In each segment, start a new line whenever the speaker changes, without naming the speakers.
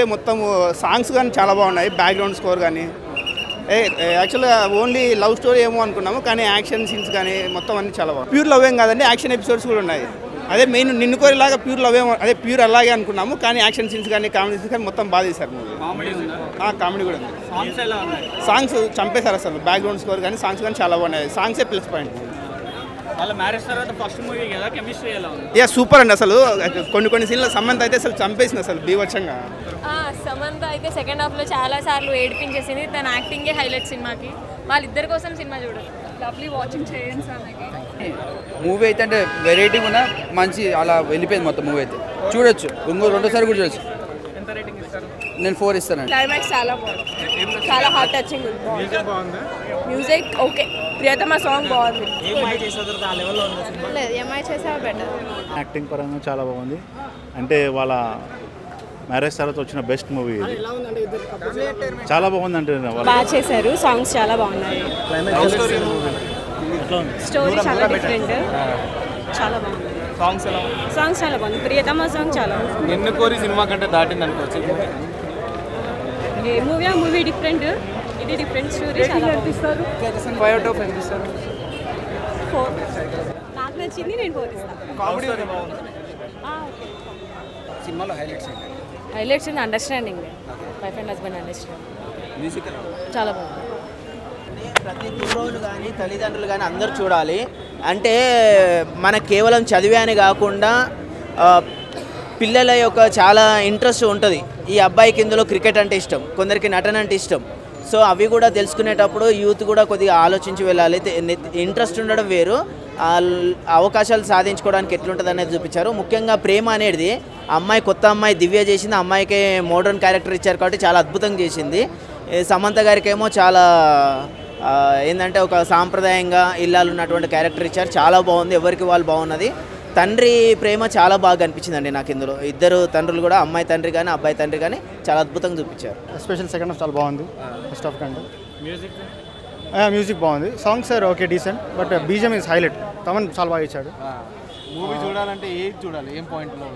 Play మొత్తం songs కానీ చాలా బాగున్నాయి బ్యాక్గ్రౌండ్ స్కోర్ కానీ యాక్చువల్గా ఓన్లీ లవ్ స్టోరీ ఏమో అనుకున్నాము కానీ యాక్షన్ సీన్స్ కానీ మొత్తం అన్ని చాలా బాగుంది ప్యూర్ లవ్ ఏం కాదండి యాక్షన్ ఎపిసోడ్స్ కూడా ఉన్నాయి. అదే మెయిన్ నిన్ను కోరిలాగా ప్యూర్ లవ్ ఏమో అదే ప్యూర్ అలాగే అనుకున్నాము కానీ యాక్షన్ సీన్స్ కానీ కామెడీ సీన్స్ కానీ మొత్తం బాగా తీశారు మూవీ.
కామెడీ
కూడా ఉంది.
సాంగ్స్
చంపేశారు అసలు బ్యాక్గ్రౌండ్ స్కోర్ కానీ సాంగ్స్ కానీ చాలా బాగున్నాయి. సాంగ్సే ప్లస్ పాయింట్ యా సూపర్ అండి అసలు. కొన్ని కొన్ని సీన్ల సమంత అయితే అసలు చంపేసింది అసలు
ఆ, సమంత అయితే సెకండ్ హాఫ్లో చాలా సార్లు ఏడిపించేసింది. తన యాక్టింగే హైలైట్ సినిమాకి. వాళ్ళిద్దరి కోసం సినిమా చూడదు లవ్లీ వాచింగ్ చేయండి
మూవీ అయితే అంటే వెరైటీగా ఉన్న మంచి అలా వెళ్ళిపోయింది మొత్తం మూవీ అయితే. చూడొచ్చు. ఇంకో రెండోసారి కూడా చూడొచ్చు.
ఎంత రేటింగ్ ఇస్తారు?
నేను ఫోర్ ఇస్తానండి.
క్లైమాక్స్ చాలా బాగుంది. చాలా heart touching music okay Priyathama song బాగుంది. లేదు ఎంఐ చేసా బెటర్
యాక్టింగ్ పరంగా చాలా బాగుంది. అంటే వాళ్ళ మ్యారేజ్ తర్వాత వచ్చిన బెస్ట్ మూవీ ఇది. చాలా బాగుంది అంటే వాళ్ళ
బాగా చేశారు సాంగ్స్ చాలా బాగున్నాయి. స్టోరీ చాలా డిఫరెంట్ చాలా బాగుంది.
సాంగ్స్ ఎలా
సాంగ్స్ చాలా బాగుంది ప్రియతమ సాంగ్ చాలా బాగుంది.
నిన్ను కోరి సినిమా కంటే దాటింది అనుకోవచ్చు
ఏ మూవీ ఆ మూవీ డిఫరెంట్ ఇది డిఫరెంట్ స్టోరీ చాలా బాగుంది.
ఫైవ్ అవుట్ ఆఫ్ ఫైవ్ ఇస్తారు
ఫోర్ నాకు నచ్చింది నేను ఫోర్ ఇస్తాను
కామెడీ
సినిమాలో highlights
highlights in understanding wife and husband understanding
music
చాలా బాగుంది.
ప్రతి గురువులు కానీ తల్లిదండ్రులు కానీ అందరూ చూడాలి. అంటే మన కేవలం చదివే అని కాకుండా పిల్లల యొక్క చాలా ఇంట్రెస్ట్ ఉంటుంది. ఈ అబ్బాయికి ఇందులో క్రికెట్ అంటే ఇష్టం కొందరికి నటన అంటే ఇష్టం. సో అవి కూడా తెలుసుకునేటప్పుడు యూత్ కూడా కొద్దిగా ఆలోచించి వెళ్ళాలి. ఇంట్రెస్ట్ ఉండడం వేరు. అవకాశాలు సాధించుకోవడానికి ఎట్లుంటుంది అనేది చూపించారు. ముఖ్యంగా ప్రేమ అనేది అమ్మాయి కొత్త అమ్మాయి దివ్య చేసింది అమ్మాయికి మోడర్న్ క్యారెక్టర్ ఇచ్చారు కాబట్టి చాలా అద్భుతంగా చేసింది. సమంత గారికి ఏమో చాలా ఏంటంటే ఒక సాంప్రదాయంగా ఇల్లాలు ఉన్నటువంటి క్యారెక్టర్ ఇచ్చారు. చాలా బాగుంది. ఎవరికి వాళ్ళు బాగున్నది. తండ్రి ప్రేమ చాలా బాగా అనిపించిందండి నాకు ఇందులో. ఇద్దరు తండ్రులు కూడా అమ్మాయి తండ్రి కానీ అబ్బాయి తండ్రి కానీ చాలా అద్భుతంగా చూపించారు.
ఎస్పెషల్ సెకండ్ హాఫ్ చాలా బాగుంది. ఫస్ట్ హాఫ్ కంటే.
మ్యూజిక్
మ్యూజిక్ బాగుంది. Songs sir okay decent but BGM is highlight Thaman చాలా బాగా ఇచ్చాడు.
మూవీ చూడాలంటే ఏది చూడాలి? ఏం పాయింట్లో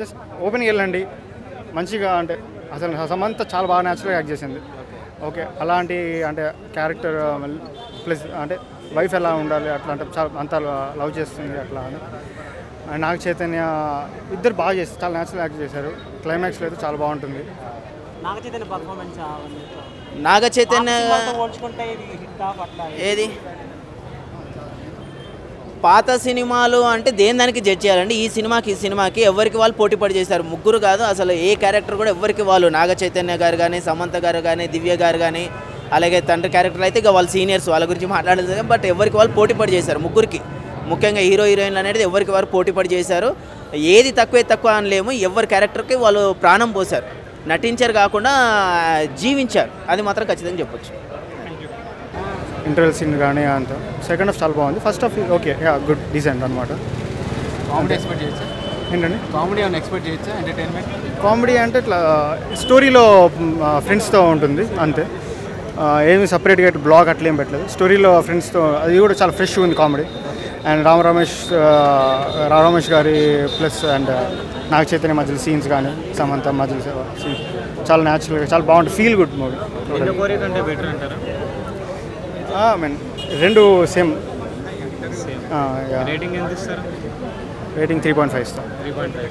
జస్ట్ ఓపెన్కి వెళ్ళండి. మంచిగా అంటే అసలు సమంత చాలా బాగా న్యాచురల్గా యాక్ట్ చేసింది. ఓకే. అలాంటి అంటే క్యారెక్టర్ ప్లస్ అంటే వైఫ్ ఎలా ఉండాలి అట్లా అంటే చాలా అంత లవ్ చేస్తుంది అట్లా అని. అండ్ నాగ చైతన్య ఇద్దరు బాగా చేస్తారు చాలా న్యాచురల్ యాక్ట్ చేశారు. క్లైమాక్స్లో అయితే చాలా బాగుంటుంది.
నాగ చైతన్య పర్ఫార్మెన్స్
నాగ చైతన్య
పోల్చుకుంటే ఇది హిట్ ఆఫ్ అట్లా
ఏది పాత సినిమాలు అంటే దేని దానికి జడ్జ్ చేయాలండి? ఈ సినిమాకి ఈ సినిమాకి ఎవరికి వాళ్ళు పోటీపడి చేశారు? ముగ్గురు కాదు అసలు ఏ క్యారెక్టర్ కూడా ఎవరికి వాళ్ళు? నాగ చైతన్య గారు కానీ సమంత గారు కానీ దివ్య గారు కానీ అలాగే తండ్రి క్యారెక్టర్ అయితే ఇక వాళ్ళ సీనియర్స్ వాళ్ళ గురించి మాట్లాడలేదు బట్ ఎవరికి వాళ్ళు పోటీపడి చేశారు? ముగ్గురికి. ముఖ్యంగా హీరో హీరోయిన్లు అనేది ఎవరికి వారు పోటీపడి చేశారు? ఏది తక్కువ తక్కువ అనలేము. ఎవరి క్యారెక్టర్కి వాళ్ళు ప్రాణం పోశారు? నటించారు కాకుండా జీవించారు. అది మాత్రం ఖచ్చితంగా చెప్పొచ్చు.
ఇంటర్వెల్ సీన్ కానీ అంత. సెకండ్ హాఫ్ చాలా బాగుంది. First half okay yeah good decent అనమాట
కామెడీ ఎక్స్పెక్ట్ చేయొచ్చా?
ఏంటండి?
కామెడీ ఏమైనా ఎక్స్పెక్ట్ చేయొచ్చా? ఎంటర్టైన్మెంట్
కామెడీ అంటే ఇట్లా స్టోరీలో ఫ్రెండ్స్తో ఉంటుంది అంతే. ఏమి సపరేట్గా బ్లాగ్ అట్లా ఏం పెట్టలేదు. స్టోరీలో ఫ్రెండ్స్తో అది కూడా చాలా ఫ్రెష్ ఉంది కామెడీ అండ్ రామ రమేష్ రామ రమేష్ గారి ప్లస్ అండ్ నాగ చైతన్య మధ్యలో సీన్స్ కానీ సమంత మధ్యలో సీన్స్ చాలా న్యాచురల్గా చాలా బాగుంటుంది. ఫీల్ గుడ్ మూవీ
నిన్ను కోరి కంటే బెటర్ అంటారా
ఐ మీన్ రెండు సేమ్.
రేటింగ్ ఎంత ఇస్తారు?
రేటింగ్ త్రీ పాయింట్ ఫైవ్ ఇస్తాం.
Three point five